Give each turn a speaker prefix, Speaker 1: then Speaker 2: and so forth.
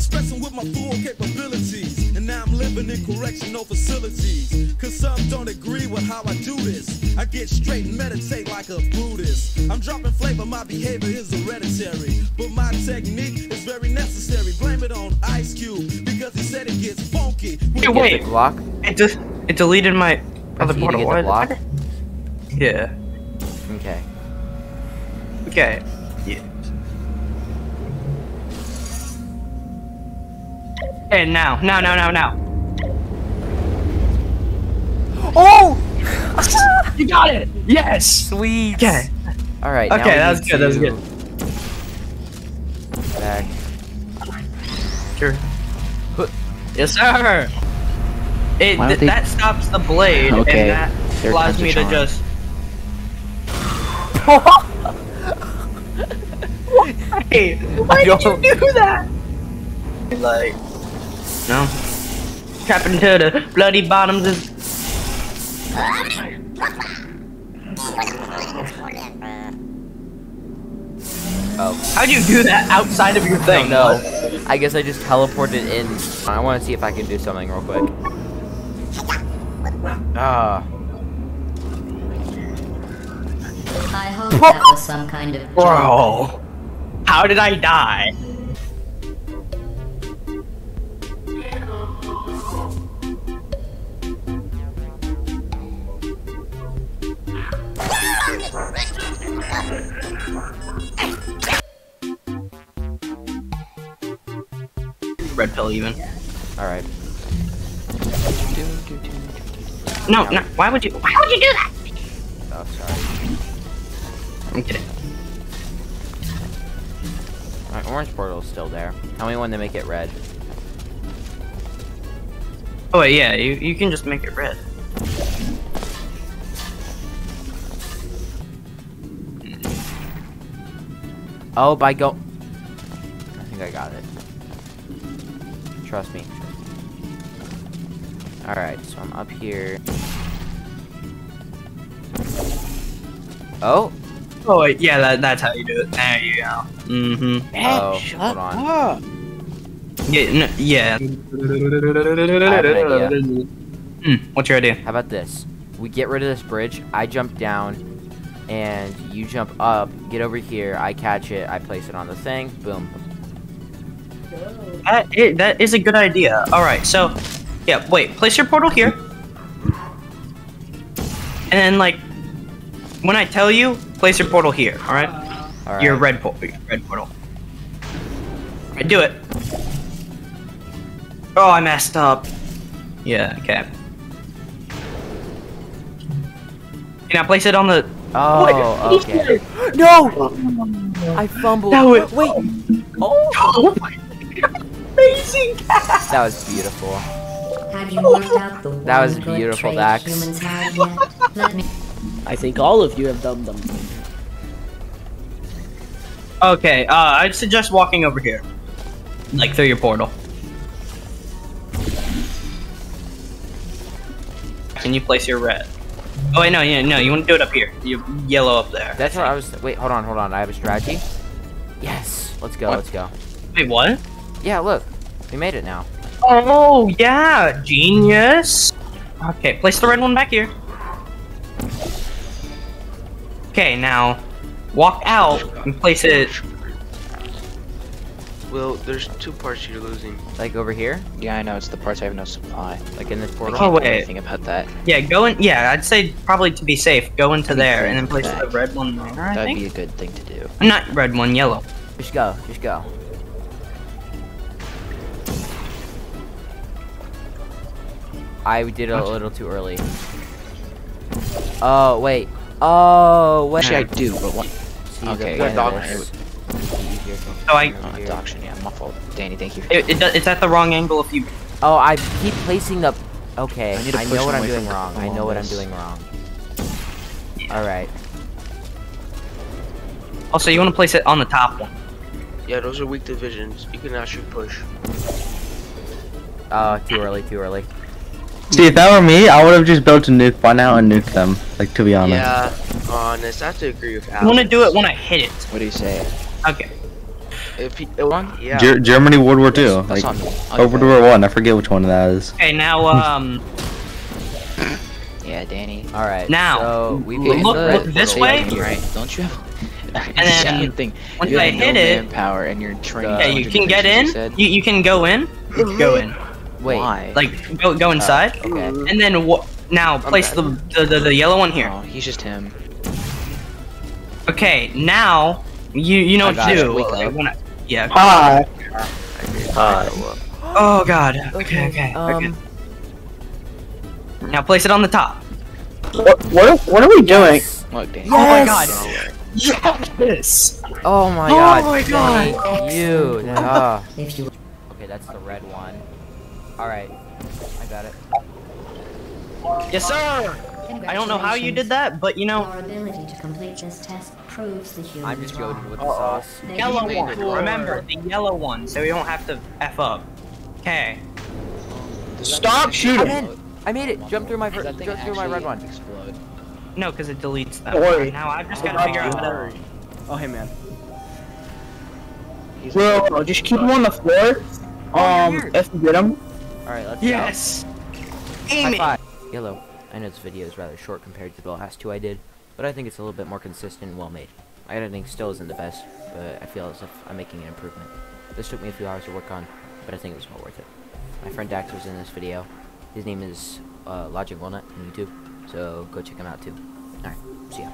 Speaker 1: expressing with my full capabilities. And now I'm living in correctional facilities. Cause some don't agree with how I do this. I get straight and meditate like a Buddhist. I'm dropping flavor, my behavior is hereditary. But my technique is very necessary. Blame it on Ice Cube because he said it gets funky.
Speaker 2: Hey, wait.
Speaker 3: the block.
Speaker 2: It just it deleted my other
Speaker 3: to
Speaker 2: portal.
Speaker 3: get block.
Speaker 2: Yeah.
Speaker 3: Okay.
Speaker 2: Okay. Hey, now, now, now, now, now.
Speaker 3: Oh!
Speaker 2: You got it. Yes.
Speaker 3: Sweet.
Speaker 2: Okay.
Speaker 3: All right.
Speaker 2: Okay, that was good, that was
Speaker 3: good. Back.
Speaker 2: Sure. Yes, sir. It
Speaker 4: Why
Speaker 2: th
Speaker 4: they-
Speaker 2: that stops the blade,
Speaker 4: Okay,
Speaker 2: and that allows me to just. hey, why did you do that? Like, no. Tap into the bloody bottoms is.
Speaker 3: Oh.
Speaker 2: How'd you do that outside of your thing?
Speaker 3: No. I guess I just teleported in. I want to see if I can do something real quick. Ah.
Speaker 5: I hope that was some kind of joke.
Speaker 2: Bro, how did I die? Red pill even.
Speaker 3: All right.
Speaker 2: No, no. Why would you? Why would you do that?
Speaker 3: Oh, sorry.
Speaker 2: I'm kidding.
Speaker 3: Alright, orange portal's still there. Tell me when to make it red.
Speaker 2: Oh wait, yeah. You you can just make it red.
Speaker 3: Oh, by go. I think I got it. Trust me. Alright, so I'm up here. Oh!
Speaker 2: Oh wait, yeah. That, that's how you do it. There you go. Mm-hmm.
Speaker 3: Oh, hold on.
Speaker 2: Yeah. No, yeah.
Speaker 3: have an idea.
Speaker 2: Hmm, what's your idea?
Speaker 3: How about this? We get rid of this bridge, I jump down, and you jump up, get over here, I catch it, I place it on the thing, boom.
Speaker 2: That is, that is a good idea. All right, so yeah, wait, place your portal here, and then like when I tell you, place your portal here. All right,
Speaker 3: Alright.
Speaker 2: your red portal, red portal. I do it. Oh, I messed up. Yeah. Okay. Can I place it on the?
Speaker 3: Oh, okay. No! I fumbled.
Speaker 2: That was-
Speaker 3: Wait! Oh!
Speaker 2: Oh my! Amazing.
Speaker 3: That was beautiful.
Speaker 5: Have you worked out the
Speaker 3: That was
Speaker 5: one good
Speaker 3: beautiful,
Speaker 5: trait
Speaker 3: Dax.
Speaker 5: humans have yet? Let me
Speaker 4: I think all of you have done them.
Speaker 2: Okay, uh, I'd suggest walking over here. Like through your portal. Can you place your red? Oh wait, no, yeah, no, you want to do it up here. You yellow up there.
Speaker 3: That's what I was. Wait, hold on, hold on. I have a strategy. Yes! Let's go,
Speaker 2: What?
Speaker 3: let's go.
Speaker 2: Wait, what?
Speaker 3: Yeah, look. We made it now.
Speaker 2: Oh yeah, genius. Okay, place the red one back here. Okay, now walk out and place it.
Speaker 6: Well, there's two parts you're losing.
Speaker 3: Like over here?
Speaker 4: Yeah, I know, it's the parts I have no supply.
Speaker 3: Like in this
Speaker 4: I
Speaker 3: portal?
Speaker 4: can't
Speaker 2: Oh,
Speaker 4: do
Speaker 2: wait.
Speaker 4: anything about that.
Speaker 2: Yeah, go in. Yeah, I'd say probably to be safe, go into there and then place
Speaker 4: okay.
Speaker 2: the red one there.
Speaker 4: That'd
Speaker 2: think.
Speaker 4: be a good thing to do.
Speaker 2: Not red one, yellow.
Speaker 3: Just go, just go. I did it a little too early. Oh, wait. Oh, wait.
Speaker 4: Actually, I do, but what?
Speaker 3: See,
Speaker 4: Okay, yeah,
Speaker 3: point of
Speaker 6: no,
Speaker 3: this- easier to-
Speaker 2: So I-
Speaker 4: Oh,
Speaker 3: here.
Speaker 4: adoption, yeah, my fault. Danny, thank you.
Speaker 2: It, it, it's at the wrong angle if you.
Speaker 3: Oh, I keep placing the. Okay,
Speaker 4: I need to
Speaker 3: I know what I'm doing wrong. I
Speaker 4: along
Speaker 3: know what I'm doing wrong. Alright.
Speaker 2: Also, you want to place it on the top one.
Speaker 6: Yeah, those are weak divisions. You can actually push.
Speaker 3: Oh, too early, too early.
Speaker 7: See, if that were me, I would have just built a nuke by now and nuked them. Like, to be honest.
Speaker 6: Yeah, honest. I have to agree with
Speaker 2: You want to do it when I hit it.
Speaker 4: What do you say?
Speaker 2: Okay.
Speaker 6: If If he, it, yeah.
Speaker 7: Ger- Germany World War Two.
Speaker 4: That's
Speaker 7: Like
Speaker 4: on me. I'll
Speaker 7: World War One. I forget which one of that is.
Speaker 2: Okay, now um.
Speaker 4: Yeah, Danny.
Speaker 3: All right.
Speaker 2: Now,
Speaker 3: so we
Speaker 2: look- look-
Speaker 3: the
Speaker 2: look
Speaker 3: red
Speaker 2: this way.
Speaker 3: right here.
Speaker 4: Right? Don't you have?
Speaker 2: And then,
Speaker 4: thing.
Speaker 2: once
Speaker 4: you have
Speaker 2: I
Speaker 4: no
Speaker 2: hit it-
Speaker 4: manpower and you're trained.
Speaker 3: Yeah,
Speaker 2: yeah, you can get in. You you can go in. Go in.
Speaker 3: Wait.
Speaker 4: Why?
Speaker 2: Like go go inside.
Speaker 3: Okay.
Speaker 2: And then what? Now place the, the the the yellow one here.
Speaker 4: Oh, he's just him.
Speaker 2: Okay, now you you know
Speaker 3: I
Speaker 2: what
Speaker 3: got
Speaker 2: to
Speaker 3: it.
Speaker 2: do.
Speaker 4: Wake up.
Speaker 2: when I- yeah.
Speaker 8: Hi.
Speaker 2: Oh god. Okay, okay,
Speaker 3: Um.
Speaker 2: okay. Now place it on the top.
Speaker 8: What what what are we doing?
Speaker 4: Look, Danny.
Speaker 2: Oh my god.
Speaker 8: Yes.
Speaker 3: Oh my god.
Speaker 2: Oh my God.
Speaker 3: Thank you.
Speaker 5: You
Speaker 3: Okay, that's the red one. All right. I got it.
Speaker 2: Yes, sir. I don't know how you did that, but you know,
Speaker 5: Your ability to complete this test proves the human
Speaker 3: I'm just
Speaker 5: wrong.
Speaker 3: goaded with the sauce.
Speaker 5: They
Speaker 2: yellow one.
Speaker 5: not-
Speaker 2: Remember the yellow one, so we don't have to f up. Okay.
Speaker 8: Stop
Speaker 3: I'm
Speaker 8: shooting.
Speaker 3: in. I made it. Jump through my
Speaker 4: Does
Speaker 3: fir-
Speaker 4: that thing
Speaker 3: jump through my red one.
Speaker 4: Explode.
Speaker 2: No, because it deletes them.
Speaker 8: Don't worry.
Speaker 2: Now I've just got to figure out how to.
Speaker 8: Oh hey man. Bro, just keep him on the floor. Um,
Speaker 2: here.
Speaker 8: if you get him.
Speaker 3: All right, let's
Speaker 2: Yes.
Speaker 3: go.
Speaker 2: Aim
Speaker 3: High
Speaker 2: it.
Speaker 3: five. Yellow. I know this video is rather short compared to the last two I did, but I think it's a little bit more consistent and well made. My editing still isn't the best, but I feel as if I'm making an improvement. This took me a few hours to work on, but I think it was well worth it. My friend Dax was in this video. His name is uh, Lodgingwalnut on YouTube, so go check him out too. Alright, see ya.